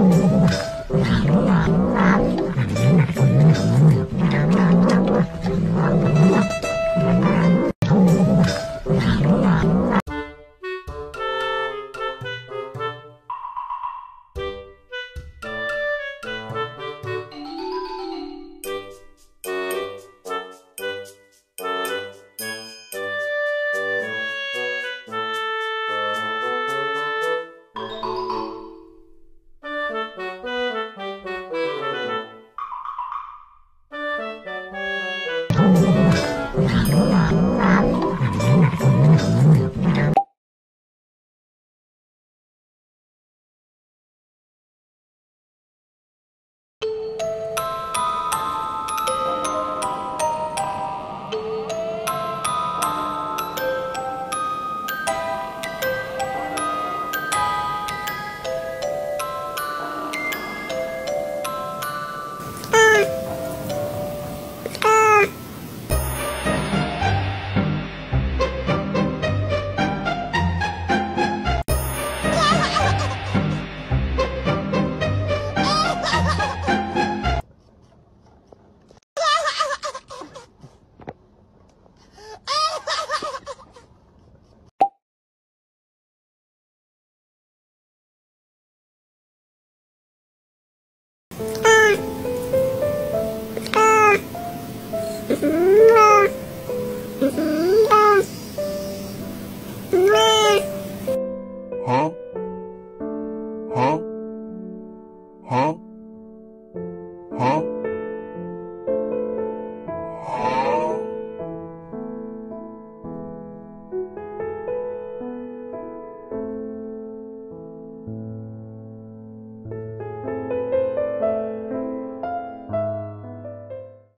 không làm làm làm 嗯嗯嗯嗯